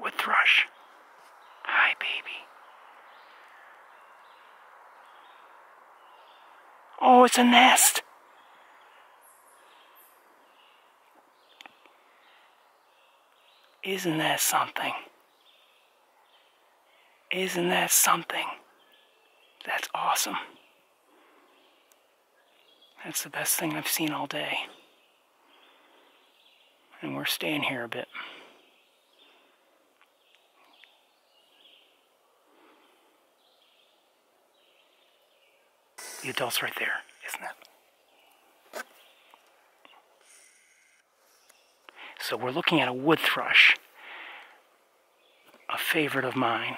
Wood thrush. Hi, baby. Oh, it's a nest. Isn't that something? Isn't that something? That's awesome. That's the best thing I've seen all day. And we're staying here a bit. The adult's right there, isn't it? So we're looking at a wood thrush, a favorite of mine.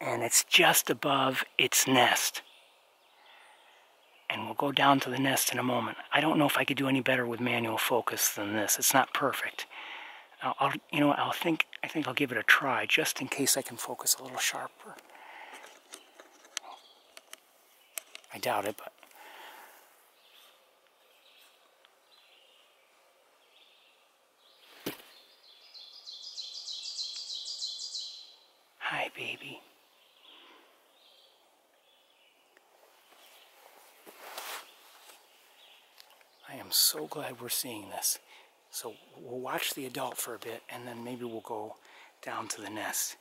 And it's just above its nest and we'll go down to the nest in a moment. I don't know if I could do any better with manual focus than this. It's not perfect. I'll, I'll, you know, I'll think. I think I'll give it a try just in case I can focus a little sharper. I doubt it, but. Hi, baby. I am so glad we're seeing this. So we'll watch the adult for a bit and then maybe we'll go down to the nest.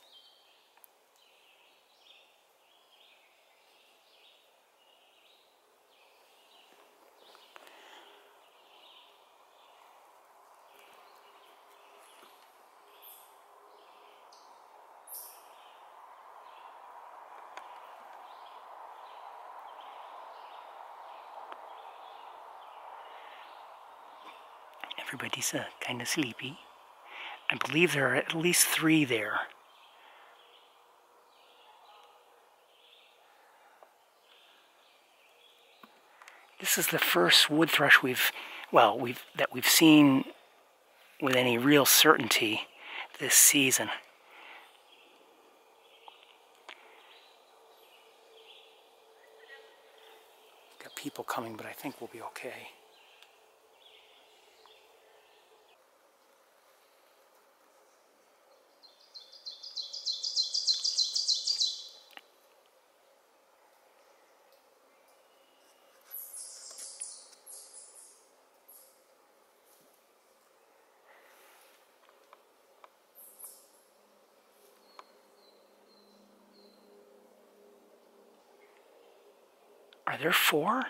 Everybody's uh, kind of sleepy. I believe there are at least three there. This is the first wood thrush we've, well, we've that we've seen with any real certainty this season. Got people coming, but I think we'll be okay. Are there four?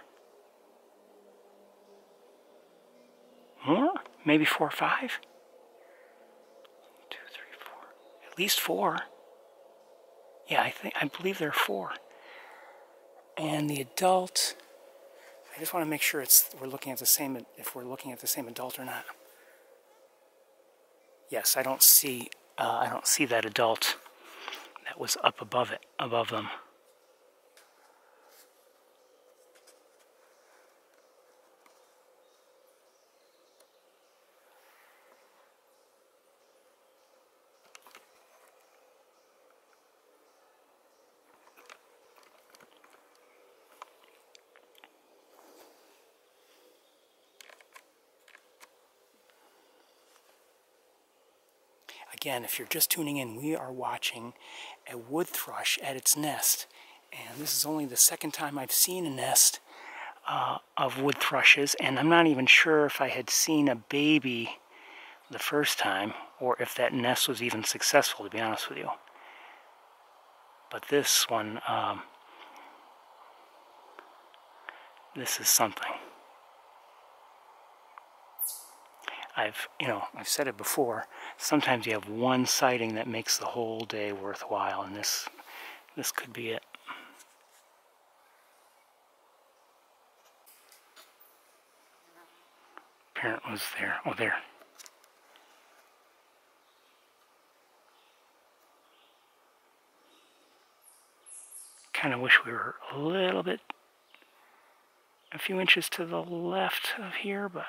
More? Maybe four or five? Two, three, four. At least four. Yeah, I think I believe there are four. And the adult I just want to make sure it's we're looking at the same if we're looking at the same adult or not. Yes, I don't see uh, I don't see that adult that was up above it above them. Again, if you're just tuning in, we are watching a wood thrush at its nest. And this is only the second time I've seen a nest uh, of wood thrushes, and I'm not even sure if I had seen a baby the first time, or if that nest was even successful, to be honest with you. But this one, um, this is something. I've, you know, I've said it before. Sometimes you have one sighting that makes the whole day worthwhile, and this, this could be it. Parent was there. Oh, there. Kind of wish we were a little bit, a few inches to the left of here, but.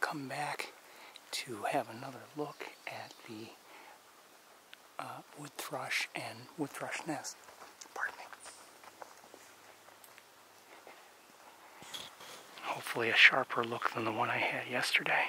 Come back to have another look at the uh, wood thrush and wood thrush nest. Pardon me. Hopefully a sharper look than the one I had yesterday.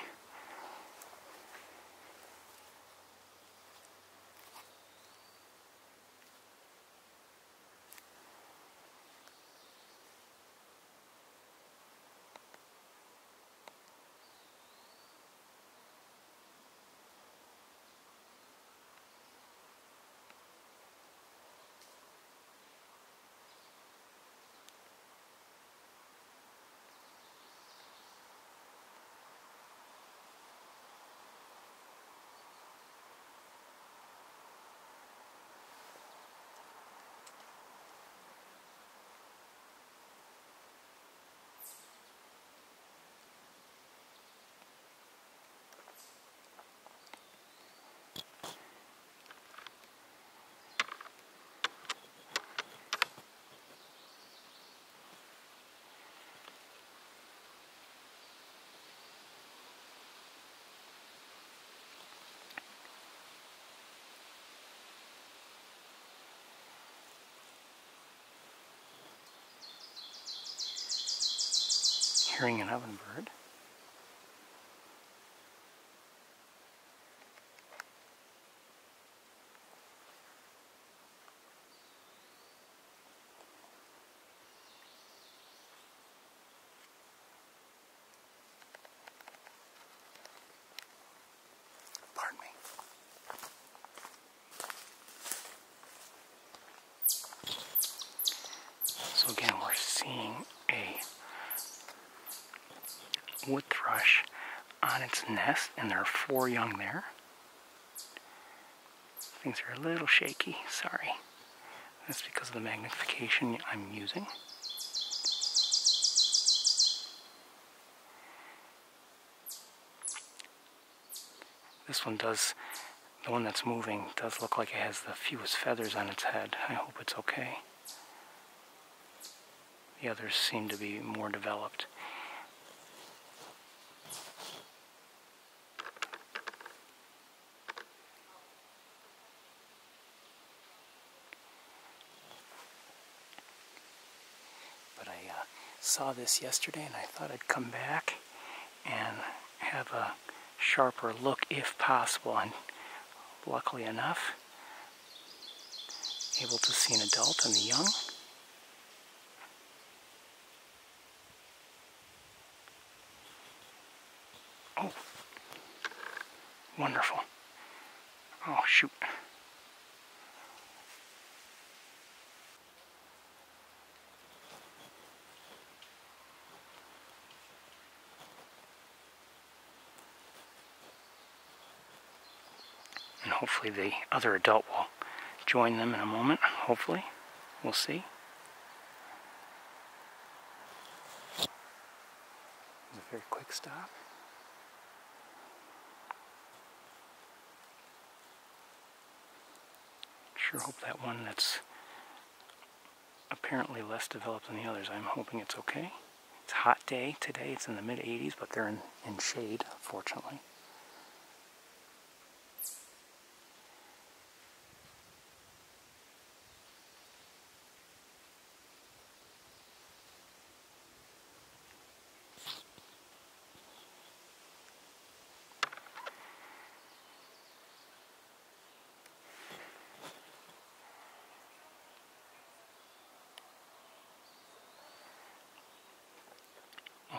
Hearing an ovenbird. Pardon me. So again, we're seeing a wood thrush on its nest, and there are four young there. Things are a little shaky, sorry. That's because of the magnification I'm using. This one does, the one that's moving does look like it has the fewest feathers on its head. I hope it's okay. The others seem to be more developed. But I uh, saw this yesterday and I thought I'd come back and have a sharper look if possible. And luckily enough, able to see an adult and the young. Oh, wonderful. Oh, shoot. And hopefully the other adult will join them in a moment. Hopefully. We'll see. A very quick stop. Sure hope that one that's apparently less developed than the others, I'm hoping it's okay. It's a hot day today, it's in the mid 80s, but they're in, in shade, fortunately.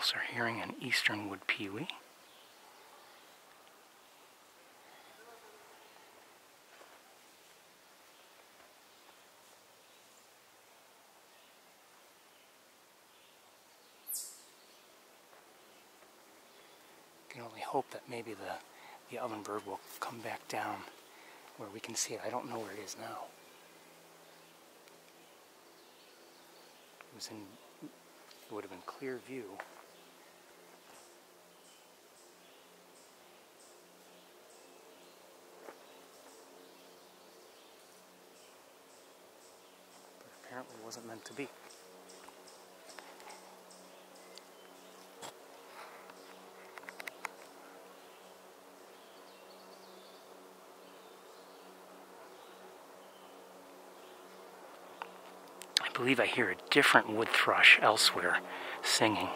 Also hearing an eastern wood pewee. can only hope that maybe the, the ovenbird will come back down where we can see it. I don't know where it is now. It was in, it would have been clear view. apparently wasn't meant to be. I believe I hear a different wood thrush elsewhere singing.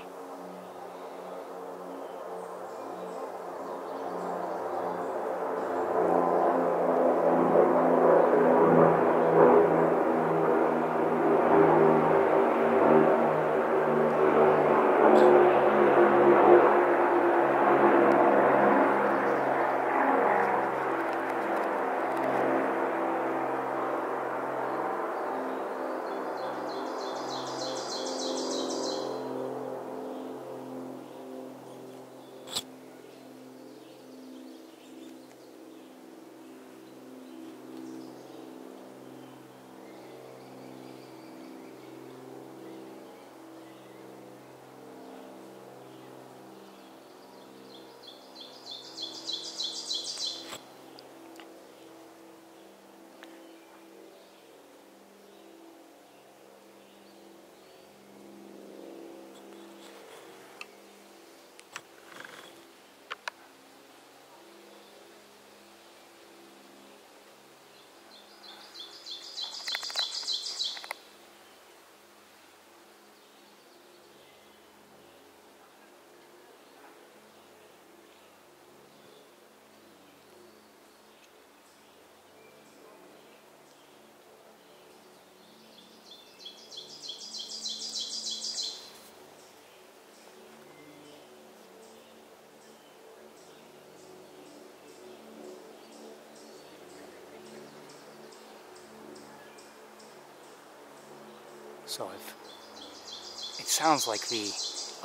So if it sounds like the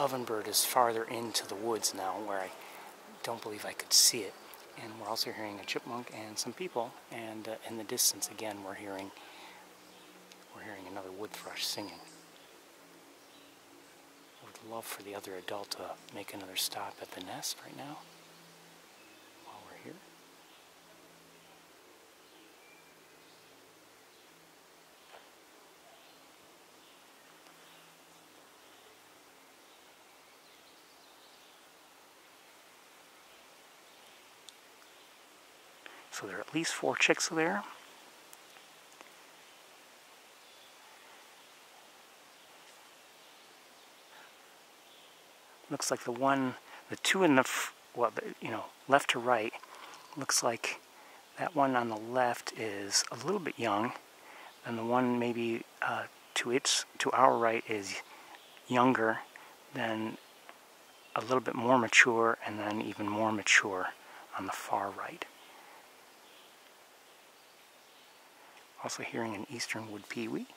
ovenbird is farther into the woods now where I don't believe I could see it. And we're also hearing a chipmunk and some people. And uh, in the distance, again, we're hearing we're hearing another wood thrush singing. I would love for the other adult to make another stop at the nest right now while we're here. So there are at least four chicks there. Looks like the one, the two in the, well, you know, left to right, looks like that one on the left is a little bit young, and the one maybe uh, to its, to our right is younger, then a little bit more mature, and then even more mature on the far right. Also hearing an eastern wood pewee.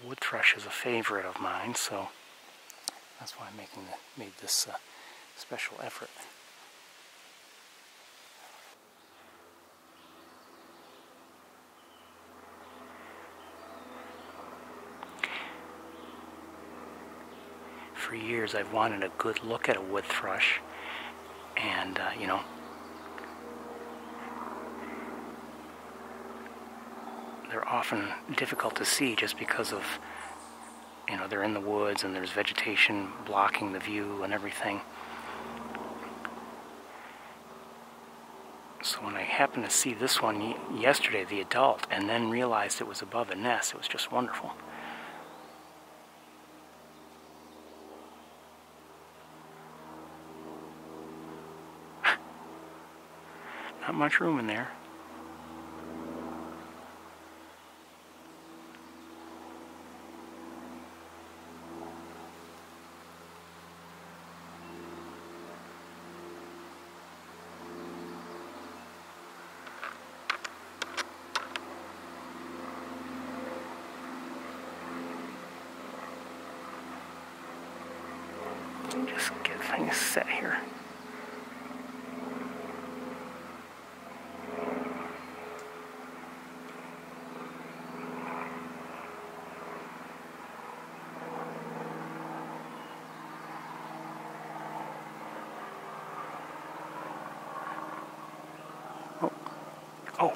The wood thrush is a favorite of mine, so that's why I'm making the, made this uh, special effort. For years I've wanted a good look at a wood thrush and uh, you know they're often difficult to see just because of you know they're in the woods and there's vegetation blocking the view and everything. So when I happened to see this one yesterday the adult and then realized it was above a nest it was just wonderful Not much room in there. Just get things set here. Oh.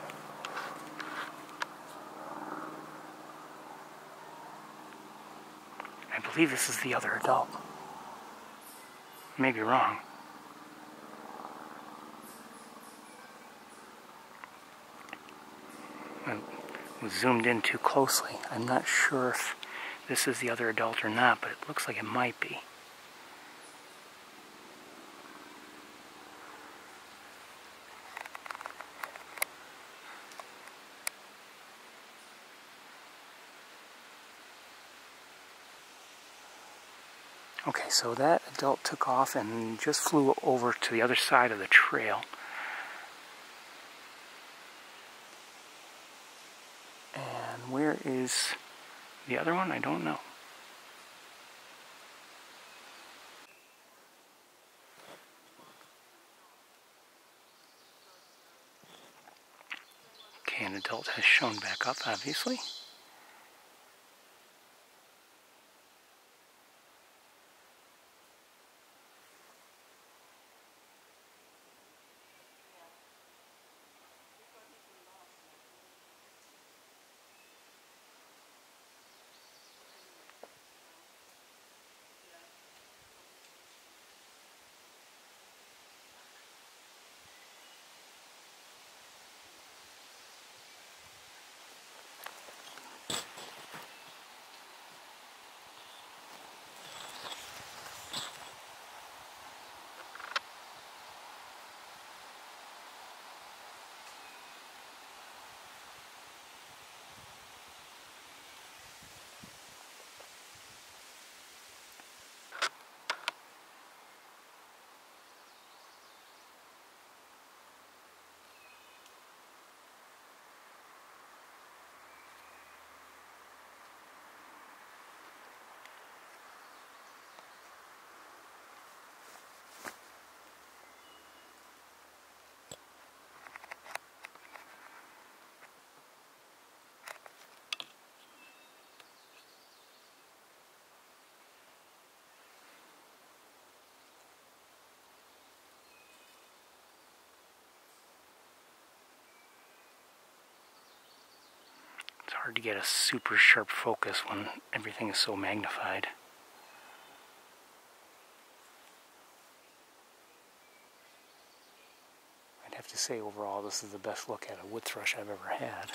I believe this is the other adult. Maybe wrong. I was zoomed in too closely. I'm not sure if this is the other adult or not, but it looks like it might be. Okay, so that adult took off and just flew over to the other side of the trail. And where is the other one? I don't know. Okay, an adult has shown back up, obviously. Hard to get a super sharp focus when everything is so magnified. I'd have to say overall this is the best look at a wood thrush I've ever had.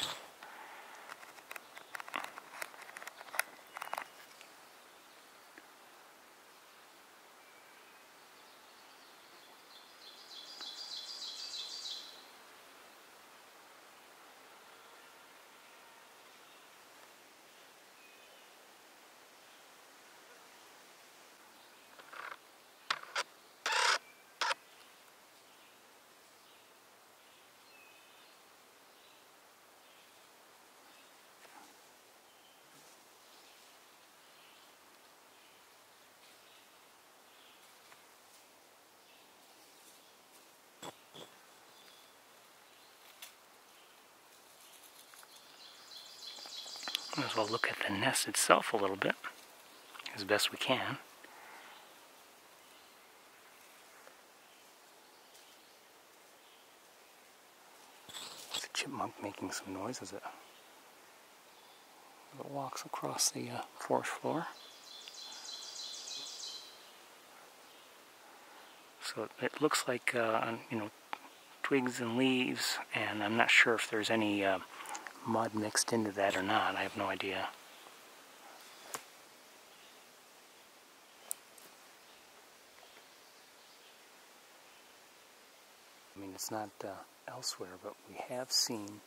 As well look at the nest itself a little bit, as best we can. It's a chipmunk making some noise as it, as it walks across the uh, forest floor. So it looks like, uh, you know, twigs and leaves, and I'm not sure if there's any uh, mud mixed into that or not. I have no idea. I mean, it's not uh, elsewhere, but we have seen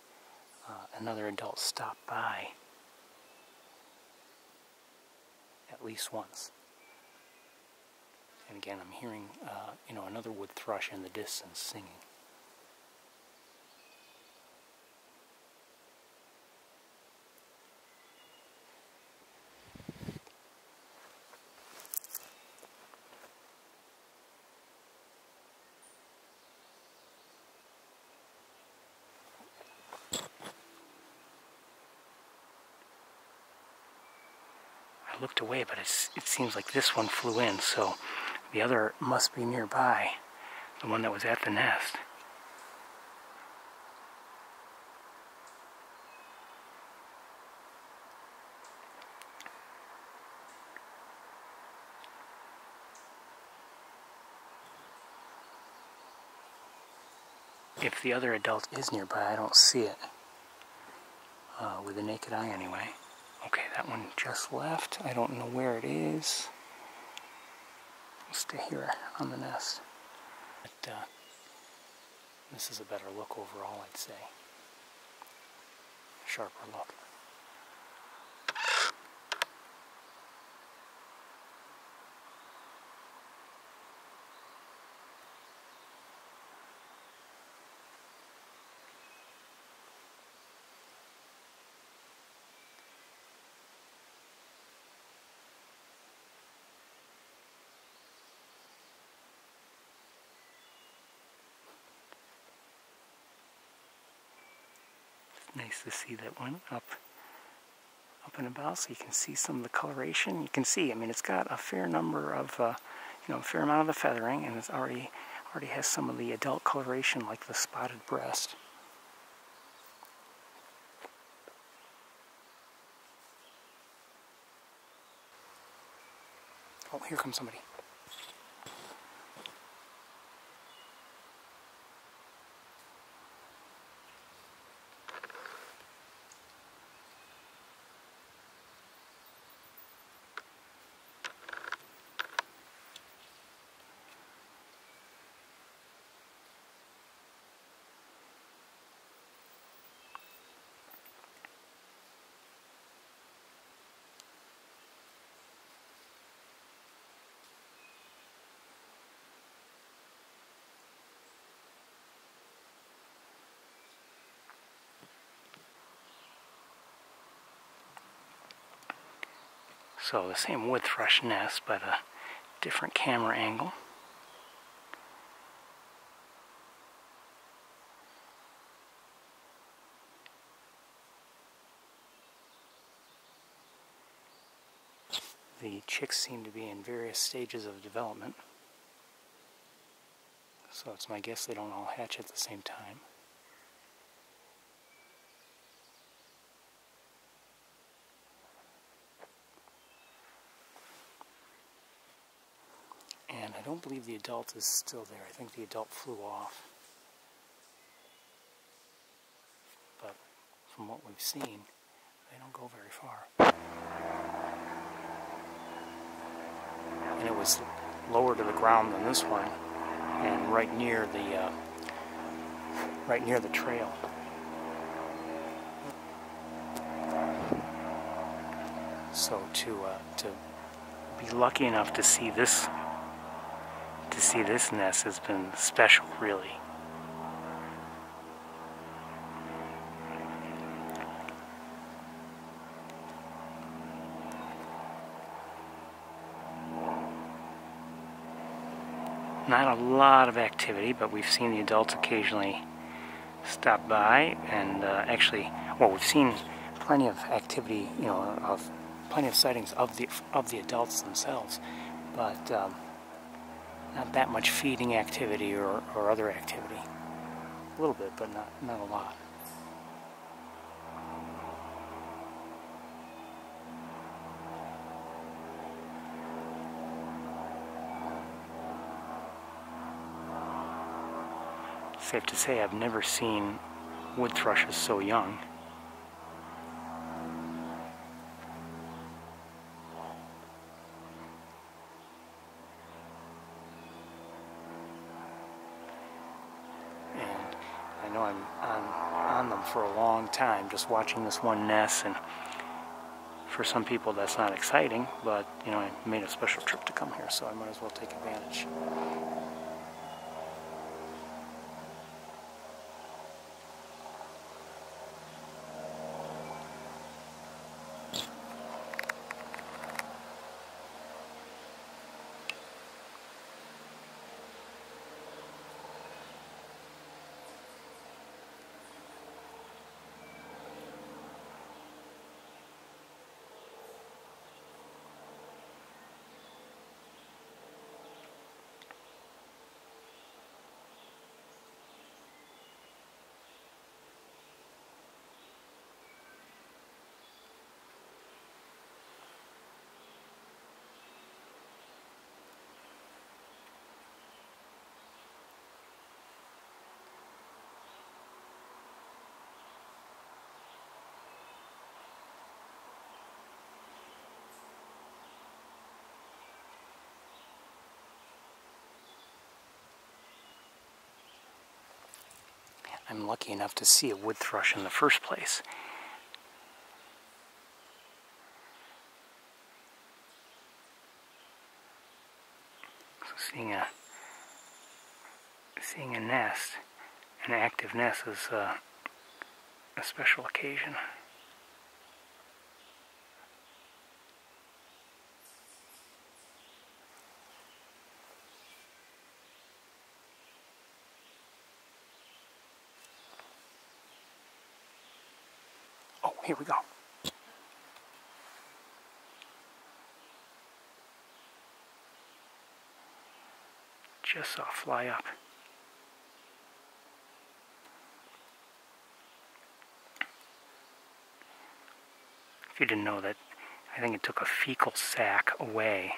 uh, another adult stop by at least once. And again, I'm hearing, uh, you know, another wood thrush in the distance singing. Looked away, but it seems like this one flew in, so the other must be nearby, the one that was at the nest. If the other adult is nearby, I don't see it. Uh, with the naked eye anyway. Okay, that one just left. I don't know where it is. We'll stay here on the nest. But, uh, this is a better look overall, I'd say. Sharper look. Nice to see that one up up and about so you can see some of the coloration. You can see I mean it's got a fair number of uh, you know a fair amount of the feathering and it's already already has some of the adult coloration like the spotted breast. Oh here comes somebody So the same wood thrush nest, but a different camera angle. The chicks seem to be in various stages of development. So it's my guess they don't all hatch at the same time. I don't believe the adult is still there. I think the adult flew off. But from what we've seen, they don't go very far. And it was lower to the ground than this one, and right near the uh, right near the trail. So to uh, to be lucky enough to see this to see this nest has been special, really. Not a lot of activity, but we've seen the adults occasionally stop by, and uh, actually, well, we've seen plenty of activity, you know, of plenty of sightings of the of the adults themselves, but. Um, not that much feeding activity or, or other activity. A little bit, but not, not a lot. Safe to say I've never seen wood thrushes so young. know I'm on, on them for a time, just watching this one nest. And for some people, that's not exciting, but you know, I made a special trip to come here, so I might as well take advantage. I'm lucky enough to see a wood thrush in the first place. So seeing a seeing a nest, an active nest, is uh, a special occasion. Oh, here we go. Just saw fly up. If you didn't know that, I think it took a fecal sac away.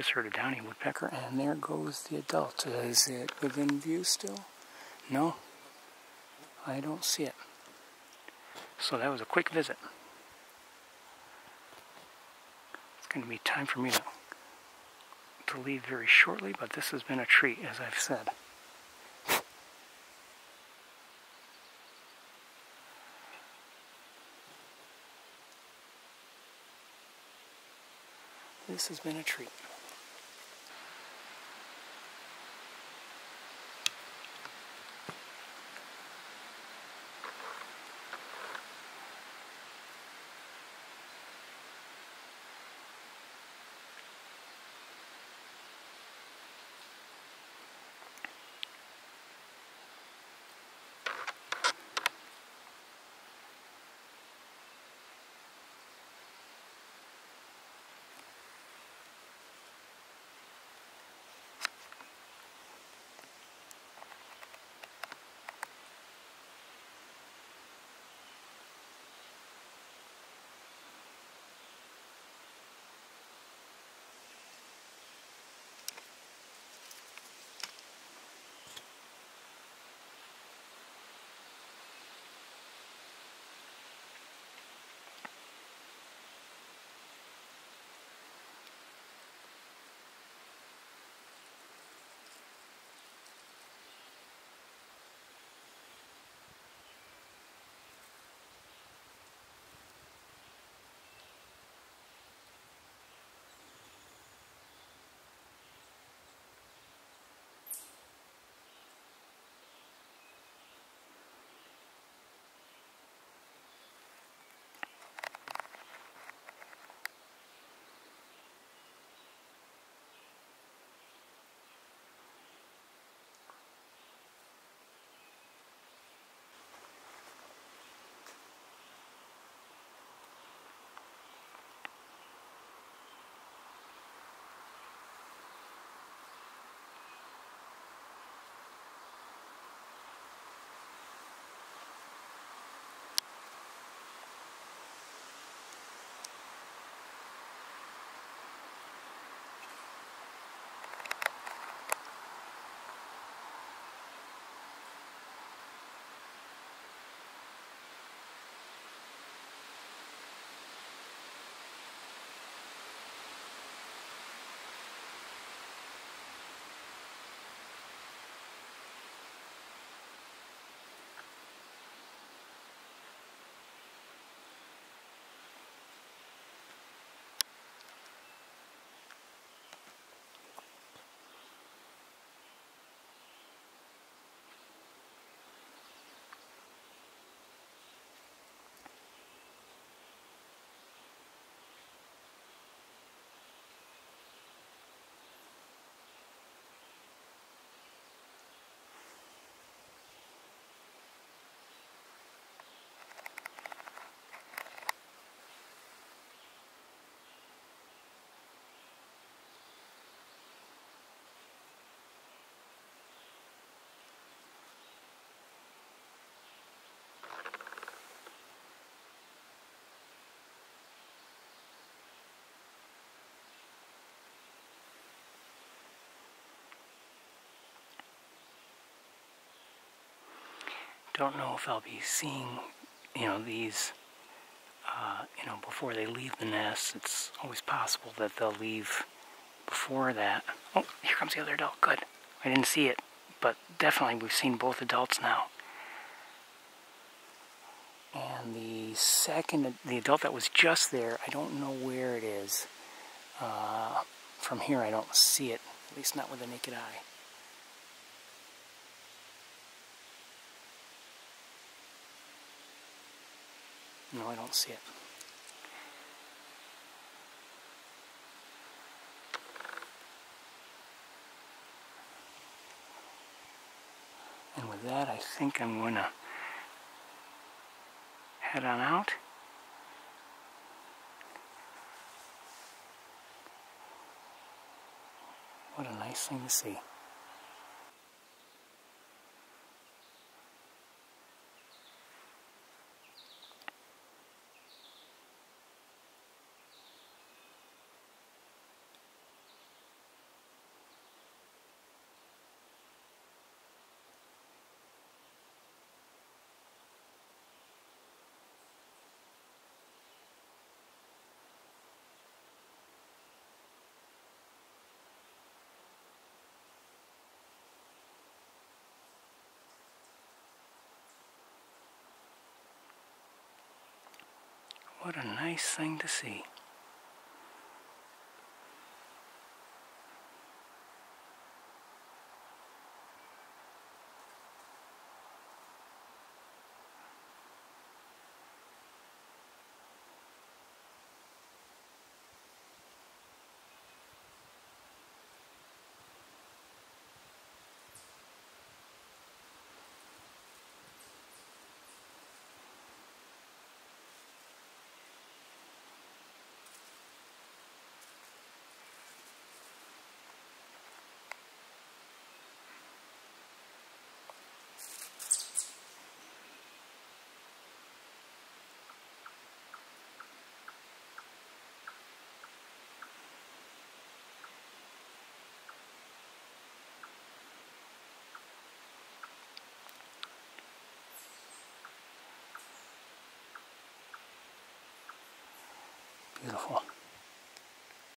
Just heard a downy woodpecker, and there goes the adult. Is it within view still? No, I don't see it. So that was a quick visit. It's going to be time for me to, to leave very shortly, but this has been a treat, as I've said. This has been a treat. Don't know if I'll be seeing, you know, these uh, you know, before they leave the nest. It's always possible that they'll leave before that. Oh, here comes the other adult. Good. I didn't see it, but definitely we've seen both adults now. And the second, the adult that was just there, I don't know where it is. Uh, from here, I don't see it, at least not with the naked eye. No, I don't see it. And with that, I think I'm going to head on out. What a nice thing to see. What a nice thing to see. Beautiful.